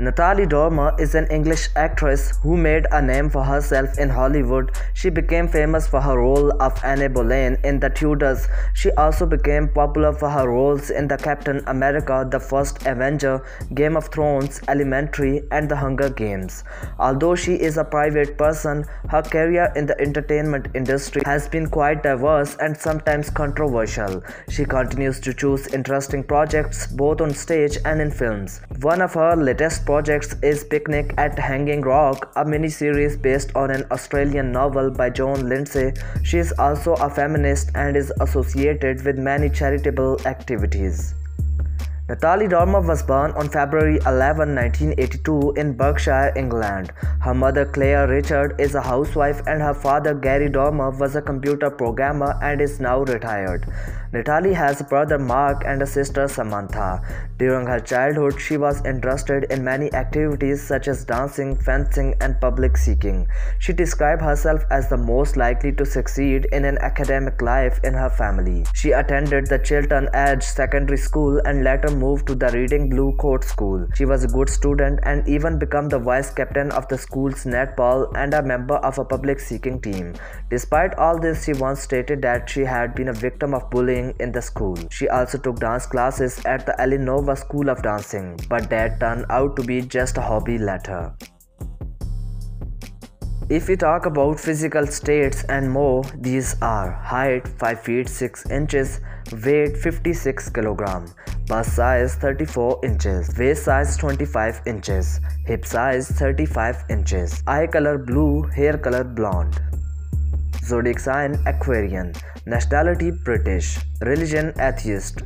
Natalie Dormer is an English actress who made a name for herself in Hollywood. She became famous for her role of Anne Boleyn in The Tudors. She also became popular for her roles in The Captain America, The First Avenger, Game of Thrones, Elementary, and The Hunger Games. Although she is a private person, her career in the entertainment industry has been quite diverse and sometimes controversial. She continues to choose interesting projects both on stage and in films. One of her latest projects is Picnic at Hanging Rock, a mini-series based on an Australian novel by Joan Lindsay. She is also a feminist and is associated with many charitable activities. Natalie Dormer was born on February 11, 1982 in Berkshire, England. Her mother Claire Richard is a housewife and her father Gary Dormer was a computer programmer and is now retired. Natalie has a brother Mark and a sister Samantha. During her childhood, she was interested in many activities such as dancing, fencing, and public speaking. She described herself as the most likely to succeed in an academic life in her family. She attended the Chiltern Edge Secondary School and later moved to the Reading Blue Coat School. She was a good student and even became the vice captain of the school's netball and a member of a public speaking team. Despite all this, she once stated that she had been a victim of bullying in the school. She also took dance classes at the Elinova School of Dancing, but that turned out to be just a hobby later. If we talk about physical states and more, these are height 5 feet 6 inches, weight 56 kg, bust size 34 inches, waist size 25 inches, hip size 35 inches, eye color blue, hair color blonde. Zodiac sign Aquarian, nationality British, religion atheist,